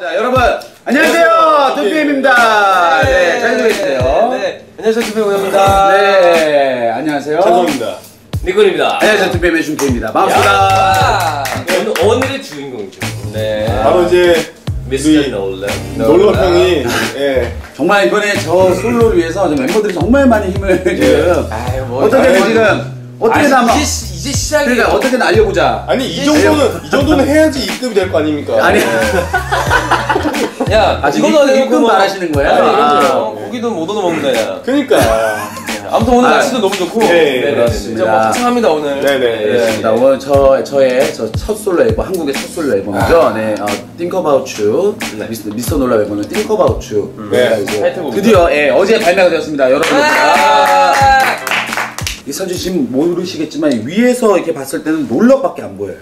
자 여러분 안녕하세요 투피엠입니다 네 잘 들으세요 네, 안녕하세요 김병호입니다. 네 안녕하세요 찬성입니다. 니콜입니다. 안녕하세요 투피엠의 준표입니다 반갑습니다 야! 오늘 오늘의 주인공이죠. 네. 바로 이제 미스터 놀라. 놀러 형이 예. 정말 이번에 저 솔로를 위해서 저 멤버들이 정말 많이 힘을 지금 아유 뭐. 어떻게 지금 어떻게 아니, 나마 이제 시- 이제 시작이에요. 그러니까 어떻게든 알려보자 아니 이 정도는 이 정도는 해야지 입금이 될 거 아닙니까? 아니 야, 아, 지금 이거는 입금- 아니고 입금 뭐- 말하시는 거예요? 아니, 아. 그럼요. 고기도 못 얻어 먹는다, 야. 그러니까 아무튼 오늘 아, 날씨도 너무 좋고. 네, 네네네. 그렇습니다. 진짜 뭐 화창합니다, 오늘. 네네. 그렇습니다. 오늘 저 저의 저 첫 솔로 앨범 한국의 첫 솔로 앨범이죠. 네, 어, Think About You, 네. 미스, 미스터 놀라 앨범은 Think About You. 네. 드디어 예, 어제 발매가 되었습니다. 여러분. 아, 아! 이 선주 지금 모르시겠지만 위에서 이렇게 봤을 때는 놀랍밖에 안 보여요.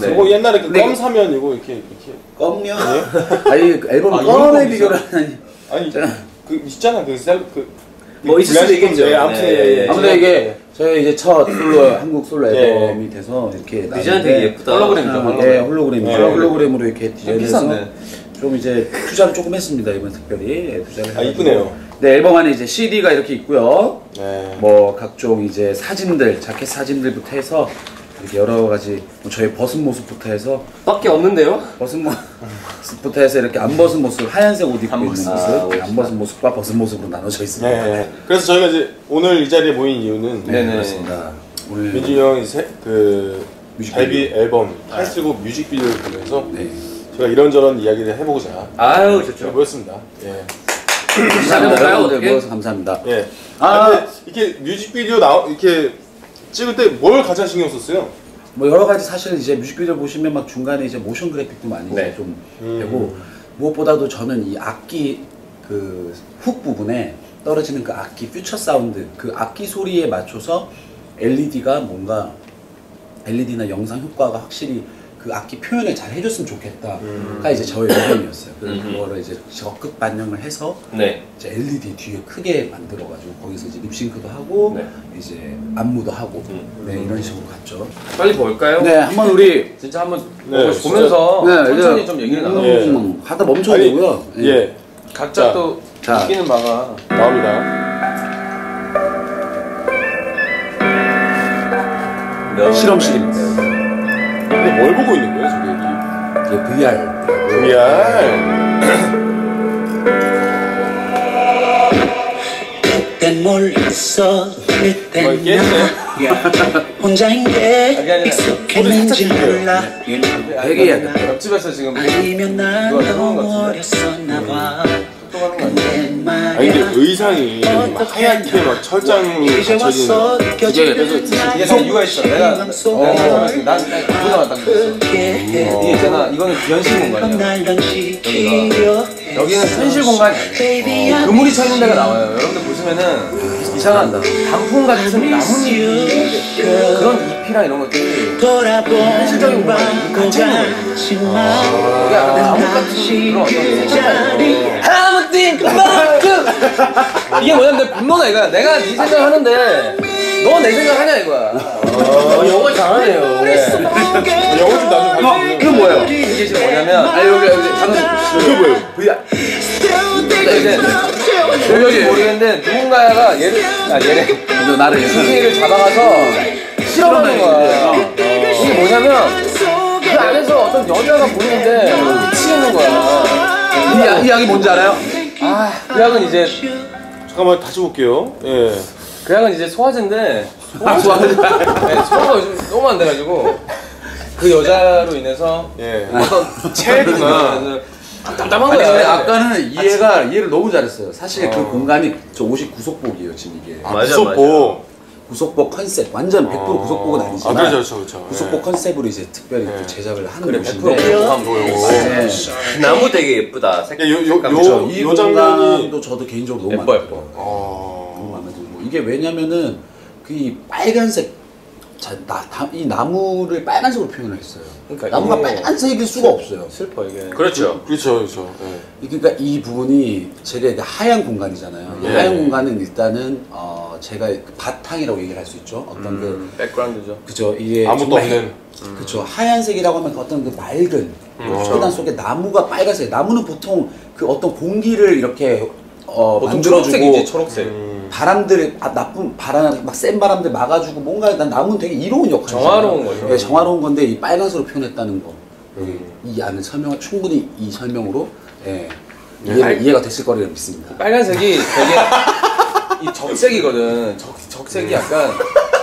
네. 이거 옛날에 그 근데 껌 사면이고 이렇게 이렇게 껌요? 아니 그 앨범 아, 이런 껌에 껌이 비교를 하니. 아니 자. 그 있잖아 그셀그 뭐 있을 수도 있겠죠. 예, 아무튼 네, 예, 예. 아무튼 이게 저희 이제 첫 솔로 한국 솔로 예. 앨범이 돼서 이렇게 디자인 되게 예쁘다. 홀로그램이죠, 홀로그램. 예, 홀로그램이죠. 네. 홀로그램으로 이렇게 디자인해서. 좀 이제 투자를 조금 했습니다 이번 특별히 예, 투자를. 아. 이쁘네요. 네 앨범 안에 이제 CD가 이렇게 있고요. 네. 뭐 각종 이제 사진들, 자켓 사진들부터 해서 이렇게 여러 가지 뭐 저희 벗은 모습부터 해서 밖에 없는데요? 벗은 모습부터 해서 이렇게 안 벗은 모습, 하얀색 옷 입고 안 있는 모습, 아, 네, 안 벗은 모습과 벗은 모습으로 나눠져 있습니다. 네. 그래서 저희가 이제 오늘 이 자리에 모인 이유는 네, 네네. 그렇습니다. 오늘 민준이 형이 세, 그 뮤직비디오. 데뷔 앨범 타이틀곡 뮤직비디오를 보면서 네. 제가 이런저런 이야기를 해보고자 아유, 좋죠. 모였습니다. 예. 감사합니다. 시작해볼까요? 여러분들? 모여서 감사합니다. 예. 아. 아, 근데 이렇게 뮤직비디오 나 이렇게 찍을 때 뭘 가장 신경 썼어요? 뭐 여러 가지 사실 이제 뮤직비디오 보시면 막 중간에 이제 모션 그래픽도 많이 네. 좀 음. 되고 무엇보다도 저는 이 악기 그 hook 부분에 떨어지는 그 악기 퓨처 사운드 그 악기 소리에 맞춰서 LED가 뭔가 LED나 영상 효과가 확실히 그 악기 표현을 잘 해줬으면 좋겠다가 이제 저의 의견이었어요. 그래서 음. 그거를 이제 적극 반영을 해서 네. 이제 LED 뒤에 크게 만들어가지고 거기서 이제 립싱크도 하고 네. 이제 안무도 하고 음. 네 이런 식으로 갔죠. 빨리 볼까요? 네, 한번 우리 진짜 한번 네, 진짜. 보면서 네, 천천히 좀 얘기를 음, 나눠. 예. 하다 멈춰도 아니, 되고요. 예. 각자 자, 또 자. 느끼는 바가 나옵니다. 실험실입니다. 근데 뭘 보고 있는 거예요, 저게? 이게 VR. VR. 그땐 몰랐어 뭐 그땐. 나 혼자인 아니, 게 아니. 익숙했는지 살짝 몰라 되게 해야겠다. 옆집에서 지금 아니면 난 너무 같은데? 어렸었나 봐거 아니야? 근데 아니 근데 의상이 막 하얗게 막 철장이 와서 갖춰지는 느껴지는 이게 다 이유가 있어. 내가 내가 때난 그거가 딱 있어. 그게 이게 있잖아. 이거는 비현실 공간이야. 여기는 현실 공간이 아니야. Baby I 그물이 쳐 있는 데가 나와요. 여러분들 보시면은 이상한 단풍 같은 나뭇잎. 그런 잎이랑 이런 것들이 현실적인 공간이 같이 있는 거예요. 여기 약간 감옥 같은 그런 어떤 그만큼! 이게 뭐냐면 내 분노다 이거야. 내가 네 생각 하는데 너 내 생각 하냐 이거야 어, 영어 잘하네요 네. 영어 좀 나중에 어, 가르쳐주세요. 그건 뭐예요? 이게 지금 뭐냐면 아 여기 여기 방금 그게 뭐예요? VR. 이제 여기 모르겠는데 누군가가 얘를 아 얘를 너 나를 주둥이를 잡아가서 실험하는 거야 이게 뭐냐면 그 안에서 어떤 여자가 보이는데 미치겠는 거야 이, 약- 이 약이 뭔지 알아요? 아 그 약은 이제 잠깐만 다시 볼게요. 예. 그 약은 이제 소화제인데 아, 좋아하지. 네, 소화가 요즘 너무 안 돼가지고 그 여자로 인해서 예. 어떤 체구나. 답답한 아니 거야. 근데 아까는 이해가 이해를 너무 잘했어요. 사실 그 공간이 저 옷이 구속복이에요 지금 이게. 아, 무섭고. 구속복 컨셉 완전 100% 구속복은 아, 아니지만 그렇죠, 그렇죠, 그렇죠. 구속복 컨셉으로 이제 특별히 또 네. 제작을 하는 그래, 곳인데 100% 공감 보여. 네. 나무 되게 예쁘다. 예, 요, 요, 그렇죠. 요, 이요 장면이. 공간도 저도 개인적으로 너무 예뻐, 마음에 예뻐. 들어요. 어. 너무 마음에 들고 이게 왜냐면은 그이 빨간색 자, 나, 다- 이 나무를 빨간색으로 표현을 했어요. 그러니까 나무가 이게- 빨간색일 수가 없어요. 슬퍼 이게. 그렇죠. 그렇죠, 그렇죠. 예. 그러니까 이 부분이 제가 이게 하얀 공간이잖아요. 이 네. 하얀 공간은 일단은 어, 어, 제가 그 바탕이라고 얘기를 할 수 있죠. 어떤 그 백그라운드죠. 그죠 이게 아무것도 정말 없는. 그쵸 하얀색이라고 하면 그 어떤 그 맑은 초단 속에 나무가 빨간색 나무는 보통 그 어떤 공기를 이렇게 어 보통 만들어주고 초록색이지 초록색. 바람들 아, 나쁜 바람 막 센 바람들 막아주고 뭔가 난 나무는 되게 이로운 역할 정화로운 거죠. 예, 정화로운 건데 이 빨간색으로 표현했다는 거 여기 이 안에 설명을 충분히 이 설명으로 예, 이해를, 이해가 됐을 거리라 믿습니다. 빨간색이 되게 이 적색이거든. 적, 적색이 약간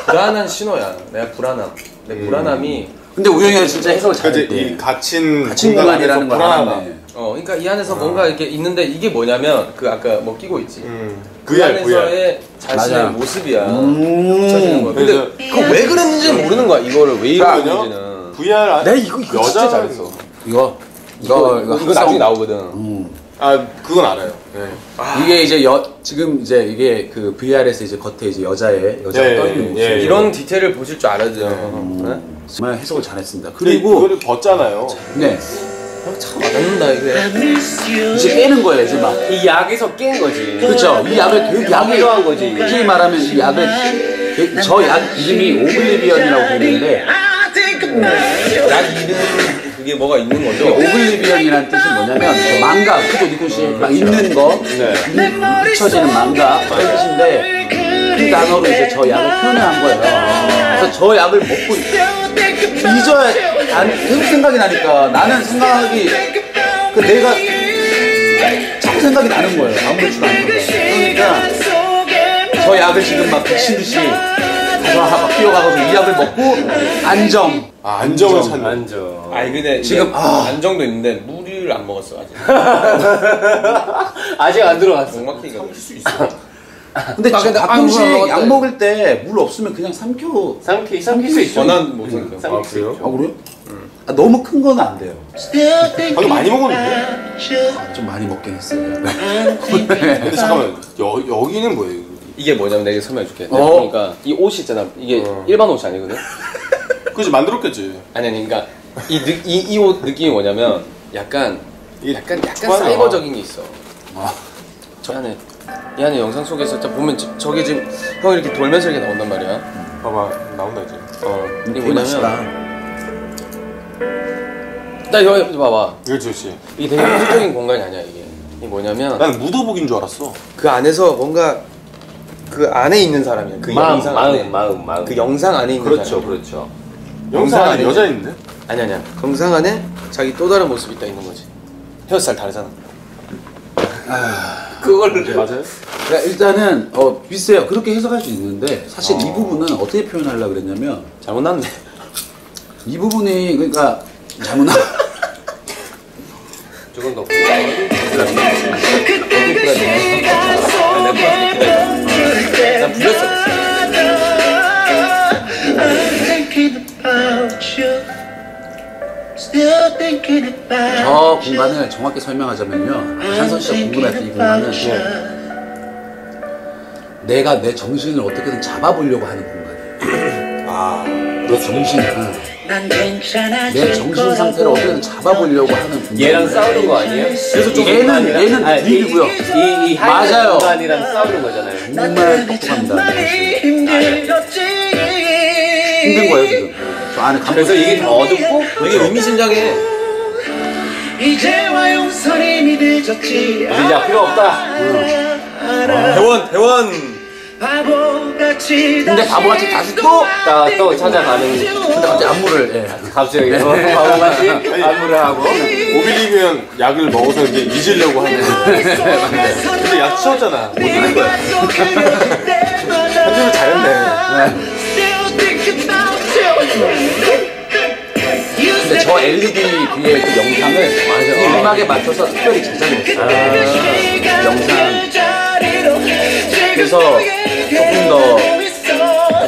불안한 신호야. 내가 불안함. 내 불안함이 근데 우영이가 진짜 해석을 그러니까 이제 잘했대. 이 갇힌 갇힌 공간 공간이라는 걸 불안하다. 알았네. 어, 그러니까 이 안에서 뭔가 이렇게 있는데 이게 뭐냐면 그 아까 뭐 끼고 있지. 음. 그 VR, VR. 안에서의 자신의 맞아. 모습이야. 음. 거야. 근데 그래서- 그거 왜 그랬는지 모르는 거야. 이거를 왜. 이러는지는. VR 안- 내가 이거 이거 진짜 여자 잘했어. 이거 이거 이거 이거, 나중에 나오거든. 음. 아 그건 알아요. 네. 이게 이제 여 지금 이제 이게 그 VR에서 이제 겉에 이제 여자의 여자가 예, 떠 있는 모습. 예, 예. 이런 디테일을 보실 줄 알아야죠. 네? 정말 해석을 잘했습니다. 그리고 그리고 이거를 벗잖아요. 네 참 맞는다 이게. 이제 깨는 거예요 이제 막. 이 약에서 깬 거지. 그렇죠. 이 약을 그 약을 필요한 거지. 솔직히 말하면 이 약을 저 약 이름이 오블리비언이라고 되는데 약 이름 그게 뭐가 있는 거죠? 오블리비언이라는 뜻이 뭐냐면 그 망각 그죠 니콘 씨막 있는 거 네. 잊혀지는 망각 그런 뜻인데 그 단어로 이제 저 약을 표현한 거예요. 그래서 저 약을 먹고 잊어야 안 계속 생각이 나니까 나는 생각이 그 내가 자꾸 생각이 나는 거예요. 아무렇지도 않고 그러니까 저 약을 지금 막 미친 듯이 가서 막 뛰어가서 이 약을 먹고 안정. 아 안정을 찾는. 앉아. 아니 근데 지금, 아. 안정도 있는데 물을 안 먹었어 아직. 아직 안 들어갔어. 목 막히거든. 근데 아, 저 근데 가끔씩 안 먹을 약 때- 먹을 때 물 없으면 그냥 삼켜. 삼키 삼킬 수 있어. 전환 못 삼켜. 삼킬 아, 수 그래요? 있죠. 아 그래요? 아, 너무 큰 건 안 돼요. 방금 많이 먹었는데. 좀 많이 먹긴 했어요. 근데 잠깐만 여 여기는 뭐예요? 이게 뭐냐면 내가 설명해 줄게. 어. 그러니까 이 옷이 있잖아. 이게 어. 일반 옷이 아니거든. 그지 만들었겠지. 아니 아니 그러니까 이이 옷 느낌이 뭐냐면 약간 이게 약간 약간 좋아요. 사이버적인 게 있어. 아. 저 안에 이 안에 영상 속에서 딱 보면 지- 저게 지금 형 이렇게 돌면서 이렇게 나온단 말이야. 봐봐 나온다 이제. 어 이게 뭐냐면 맛있다. 나 여기 봐봐. 그렇지 그렇지. 이게 되게 현실적인 공간이 아니야 이게. 이게 뭐냐면 나는 무도복인 줄 알았어. 그 안에서 뭔가 그 안에 있는 사람이야. 그 마음 영상 안에. 마음 마음 마음. 그 영상 안에 있는 그렇죠 사람. 그렇죠. 영상 안에 안에 여자 있는데? 아니 아니야. 영상 안에 자기 또 다른 모습이 있다 있는 거지. 헤어스타일 다르잖아. 그거를 맞아요? 그러니까 일단은 어 비슷해요. 그렇게 해석할 수 있는데 사실 이 부분은 어떻게 표현하려고 그랬냐면 잘못 났네. 이 부분이 그러니까 잘못 나. 조금 더. 난 불렸어. 저 공간을 정확히 설명하자면요. 한선 씨가 궁금해했던 이 공간은 내가 내 정신을 어떻게든 잡아보려고 하는 공간이에요. 아내 정신을 내 정신 상태를 어떻게든 잡아보려고 하는 공간. 얘랑 싸우는 거 아니에요? 그래서 좀 얘는 얘는 아니, 드립이고요. 이, 이 맞아요. 하얀 공간이랑 싸우는 거잖아요. 정말 똑똑합니다. 사실. 힘든 거예요 지금. 저 안에. 그래서 이게 더 어둡고 되게 의미심장해. 이제와 용서이 늦었지 이제 필요 없다. 대원 대원. 바보같이 근데 바보같이 다시 또 또, 또 찾아가는 근데 갑자기 안무를 예. 갑자기 바보같이 안무를 하고 오빌리비언 약을 먹어서 이제 잊으려고 하는. 근데 약 치웠잖아. 못 잊는 거야. 편집을 잘했네. 근데 저 LED 뒤에 그 영상을 이 음악에 맞춰서 특별히 제작을 했어요. 영상 그래서 조금 더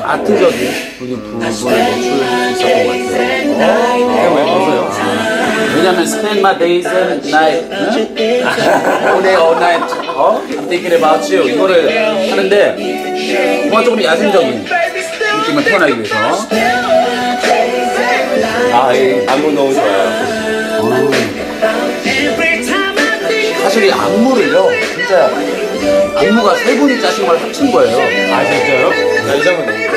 아트적인 부분을 있었던 것 같아요. 왜 벗어요? 왜냐면 Spend my days and night, day, all night, 어? I'm thinking about you 이거를 하는데 뭔가 조금 야생적인 느낌을 표현하기 위해서 아, 이 안무 너무 좋아요. 사실 이 안무를요 진짜 안무가 세 분이 짜신 걸 합친 거예요. 아 진짜요? 나이 장면 너무 좋아.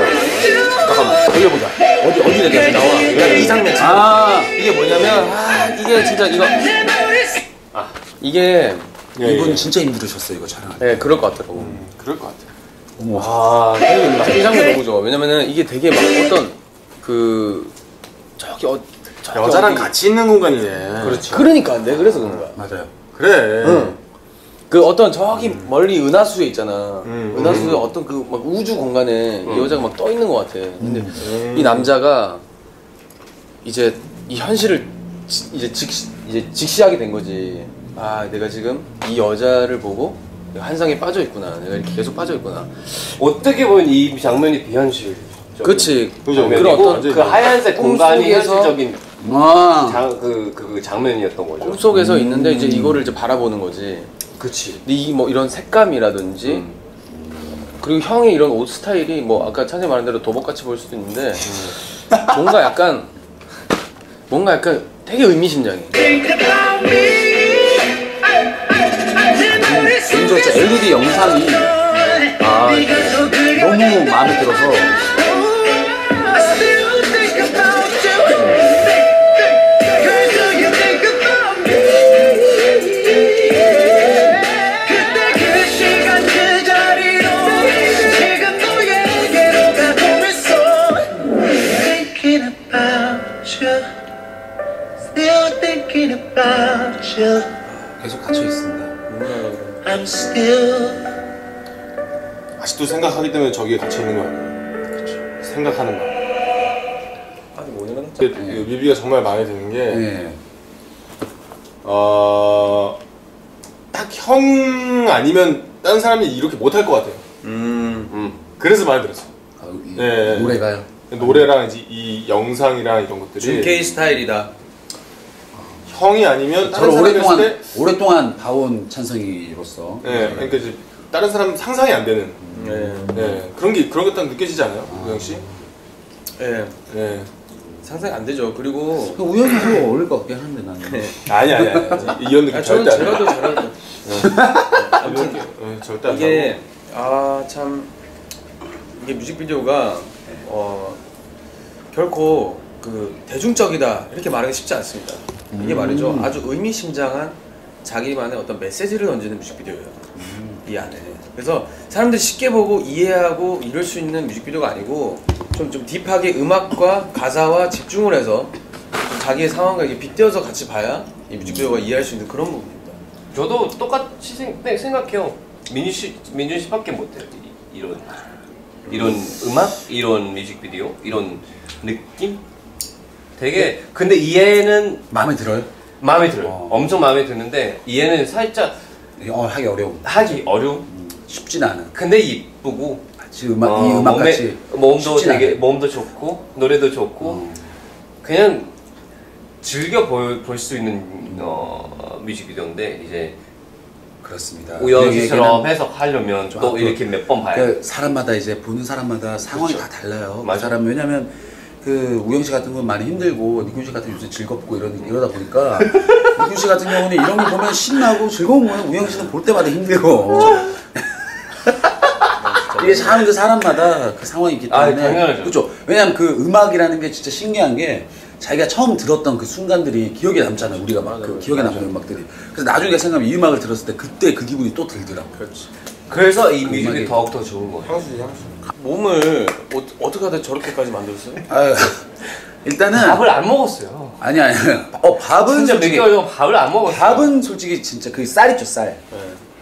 맞아. 잠깐만 돌려보자. 어디 어디 내게 나와. 그러니까 이 장면 지금 아 이게 뭐냐면 아 이게 진짜 이거 아 이게 예, 이분 예. 진짜 힘들으셨어요 이거 촬영. 네 그럴 것 같더라고. 그럴 것 같아. 어머. 아, 이 장면 너무 좋아. 왜냐면은 이게 되게 막 어떤 그 저기 어 저기 여자랑 어디- 같이 있는 공간이네. 그렇지. 그러니까 내가 그래서 그런 거야. 맞아요. 그래. 응. 그 어떤 저기 멀리 은하수에 있잖아. 음, 은하수에 음. 어떤 그 막 우주 공간에 이 여자가 막 떠 있는 것 같아. 근데 음. 이 남자가 이제 이 현실을 지- 이제 직시 이제 직시하게 된 거지. 아, 내가 지금 이 여자를 보고 한상에 빠져 있구나. 내가 이렇게 계속 빠져 있구나. 어떻게 보면 이 장면이 비현실. 그렇지. 그죠. 그런 어떤 그 하얀색 공간이 꿈속에서- 현실적인 아 장, 그, 그 장면이었던 거죠. 꿈속에서 있는데 이제 이거를 이제 바라보는 거지. 그치. 근데 이뭐 이런 색감이라든지 음. 그리고 형의 이런 옷 스타일이 뭐 아까 찬이 말한 대로 도복같이 보일 수도 있는데 뭔가 약간 뭔가 약간 되게 의미심장해. 진짜 LED 영상이 아 너무 마음에 들어서 계속 갇혀 있습니다. I'm still 아직도 생각하기 때문에 저기에 갇혀 있는 거 아니에요? 그렇죠. 생각하는 거. 아니 오늘은 근데 그 뮤비가 정말 마음에 드는 게 네. 어, 딱 형 아니면 다른 사람이 이렇게 못할 것 같아요. 음 음. 그래서 마음에 들었어. 아, 이 네. 노래가요. 노래랑 이제 이 영상이랑 이런 것들이 준케이 스타일이다. 형이 아니면 다른 저를 사람이 오랫동안 했을 때 오랫동안 봐온 찬성이로서 네, 그러니까 이제 다른 사람 상상이 안 되는 네. 네, 그런 게 그런 게 딱 느껴지지 않아요, 우영 씨? 네. 네. 상상이 안 되죠. 그리고 우연히 하고 어울릴 것 같긴 한데 나는. 아니 아니 아니 이런 느낌 아, 저는 절대 안 제가도 나. 잘하죠. 아무튼 네, 절대 안 이게 아 참 이게 뮤직비디오가 어 결코 그 대중적이다 이렇게 말하기 쉽지 않습니다. 이게 말이죠 아주 의미심장한 자기만의 어떤 메시지를 던지는 뮤직비디오예요. 이 안에. 그래서 사람들이 쉽게 보고 이해하고 이럴 수 있는 뮤직비디오가 아니고 좀 좀 딥하게 음악과 가사와 집중을 해서 좀 자기의 상황과 이렇게 빗대어서 같이 봐야 이 뮤직비디오가 이해할 수 있는 그런 부분입니다. 저도 똑같이 생, 네, 생각해요. 민준 씨, 민준 씨밖에 못해요. 이, 이런 이런 음악, 이런 뮤직비디오, 이런 느낌. 되게 근데 이해는 마음에 들어요? 마음에 들어요. 어. 엄청 마음에 드는데 이해는 살짝 어, 하기 어려움. 하기 어려움. 쉽진 않아. 근데 이쁘고 같이 음악 어, 이 음악 몸에- 같이 몸도 쉽진 되게 않아요. 몸도 좋고 노래도 좋고 그냥 즐겨 볼 수 있는 어, 뮤직비디오인데 이제 그렇습니다. 이 얘기는 해석하려면 좀 또 앞으로 이렇게 몇 번 봐야 돼. 그 사람마다 이제 보는 사람마다 상황이 다 달라요. 그 맞아. 사람 왜냐면 그 우영 씨 같은 건 많이 힘들고 니군 씨 같은 건 요새 즐겁고 이런 이러다 보니까 니군 씨 같은 경우는 이런 거 보면 신나고 즐거운 거예요. 우영 씨는 볼 때마다 힘들고. 이게 참그 사람마다 그 상황이 있기 아, 때문에 당연하죠. 그렇죠. 왜냐면 그 음악이라는 게 진짜 신기한 게 자기가 처음 들었던 그 순간들이 기억에 남잖아요. 우리가 막 그 기억에 남는 음악들이. 그래서 나중에 생각하면 이 음악을 들었을 때 그때 그 기분이 또 들더라고. 그렇지. 그래서 이 뮤직이 음악이- 더욱더 좋은 거예요. 향수 향수. 몸을 어, 어떻게 하다 저렇게까지 만들었어요? 아유, 일단은 밥을 안 먹었어요. 아니 아니. 어 밥은 진짜 몇 솔직히 개월 동안 밥을 안 먹었어요. 밥은 솔직히 진짜 그 쌀 있죠 쌀.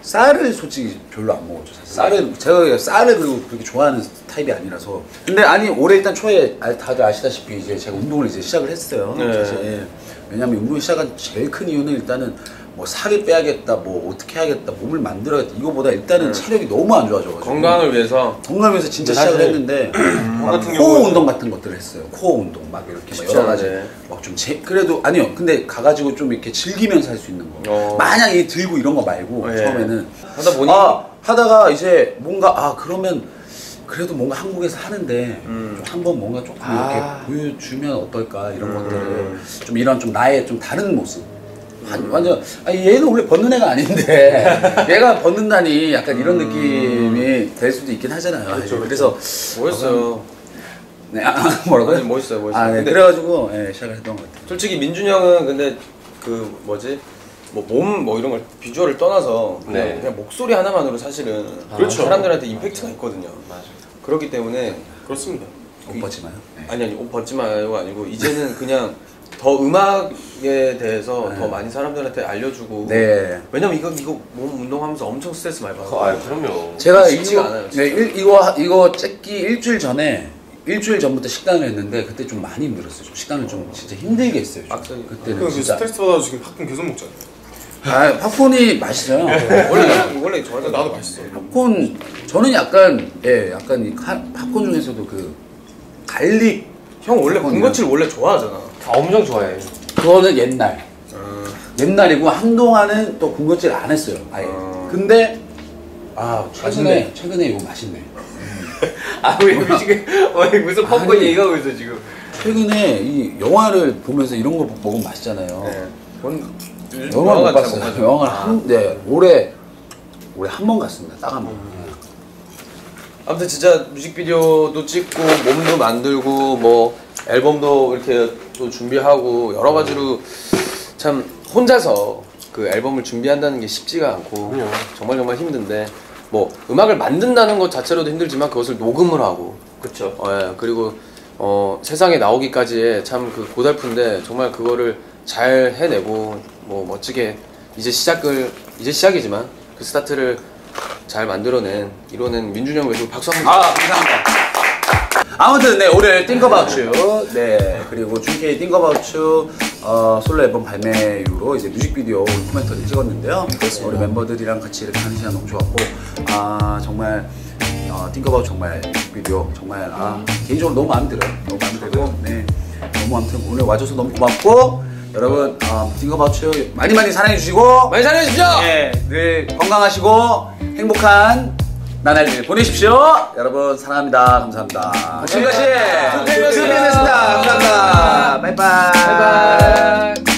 쌀을 솔직히 별로 안 먹었죠. 사실. 쌀을 제가 쌀을 그리고 그렇게 좋아하는 타입이 아니라서. 근데 아니 올해 일단 초에 아- 다들 아시다시피 이제 제가 운동을 이제 시작을 했어요. 네. 사실 왜냐면 운동 시작한 제일 큰 이유는 일단은 뭐 살을 빼야겠다, 뭐 어떻게 해야겠다, 몸을 만들어야겠다 이거보다 일단은 체력이 너무 안 좋아져가지고 건강을 위해서 건강을 위해서 진짜 사실 시작을 했는데 막 같은 코어 경우에는- 운동 같은 것들을 했어요. 코어 운동 막 이렇게 막 쉽지 여러 가지 않은데. 막좀 그래도 아니요. 근데 가가지고 좀 이렇게 즐기면서 할 수 있는 거. 어. 만약에 들고 이런 거 말고 예. 처음에는 하다 보니 아 하다가 이제 뭔가 아 그러면 그래도 뭔가 한국에서 하는데 음. 좀 한번 뭔가 조금 아. 이렇게 보여주면 어떨까 이런 음. 것들을 좀 이런 좀 나의 좀 다른 모습 한- 완전 아니 얘는 원래 벗는 애가 아닌데 얘가 벗는다니 약간 이런 느낌이 될 수도 있긴 하잖아요. 그래서 멋있어요. 네, 아, 뭐라고요? 아니, 멋있어요, 멋있어요. 아, 네, 근데- 그래가지고 예, 시작을 했던 것 같아요. 솔직히 민준 형은 근데 그 뭐지? 뭐 몸 뭐 이런 걸 비주얼을 떠나서 그냥, 네. 그냥 목소리 하나만으로 사실은 그렇죠. 사람들한테 임팩트가 있거든요. 맞아. 그렇기 때문에 그렇습니다. 옷 벗지마요. 네. 아니 아니 옷 벗지 마요가 아니고 이제는 그냥 더 음악에 대해서 더 많이 사람들한테 알려주고 네. 왜냐면 이거 이거 몸 운동하면서 엄청 스트레스 많이 받아. 아 그럼요. 제가 이거, 않아요. 네, 일, 이거 이거 찍기 일주일 전에 일주일 전부터 식단을 했는데 그때 좀 많이 힘들었어요. 좀 식단을 좀 진짜 힘들게 했어요. 좀. 그때는 그 진짜. 스트레스 받아서 지금 팝콘 계속 먹잖아요. 아, 팝콘이 맛있어요. 원래 원래 좋아하잖아. 나도 맛있어. 팝콘 저는 약간 예, 약간 이 카- 팝콘 중에서도 그 garlic 형 원래. 군것질 원래 좋아하잖아. 아, 엄청 좋아해. 그거는 옛날. 어, 옛날이고 한동안은 또 군것질 안 했어요. 아예. 어. 근데 아 최근에 최근에 이거 맛있네. 아왜 지금 왜 무슨 팝콘 아니. 얘기하고 있어 지금? 최근에 이 영화를 보면서 이런 거 먹으면 맛있잖아요. 네. 본 요즘 영화 못 봤어요. 못 영화를 한, 네 올해 올해 한 번 갔습니다. 딱 한 번. 아무튼 진짜 뮤직비디오도 찍고 몸도 만들고 뭐 앨범도 이렇게 또 준비하고 여러 가지로 참 혼자서 그 앨범을 준비한다는 게 쉽지가 않고 정말 정말 힘든데 뭐 음악을 만든다는 것 자체로도 힘들지만 그것을 녹음을 하고 그쵸. 어, 예, 그리고 어, 세상에 나오기까지의 참 그 고달픈데 정말 그거를 잘 해내고 뭐 멋지게 이제 시작을 이제 시작이지만 그 스타트를 잘 만들어낸 이뤄낸 민준이 형 외국 박수 한번 아 감사합니다. 아무튼 네 About You 네 그리고 준케이 You 어, 솔로 앨범 발매 이후로 이제 뮤직비디오 코멘터리 찍었는데요. 우리 멤버들이랑 같이 이렇게 하는 시간 너무 좋았고 아 정말 어, About 정말 뮤직비디오 정말 아 개인적으로 너무 마음에 들어요. 너무 마음에 들고 네 너무 아무튼 오늘 와줘서 너무 고맙고 여러분 어, About You 많이 많이 사랑해 주시고 많이 사랑해 주십시오. 네, 늘 건강하시고 행복한 나날들 보내십시오. 여러분 사랑합니다. 감사합니다. 네. 지금까지 네. 네. 투표였습니다. 감사합니다. 바이바이. 바이바이.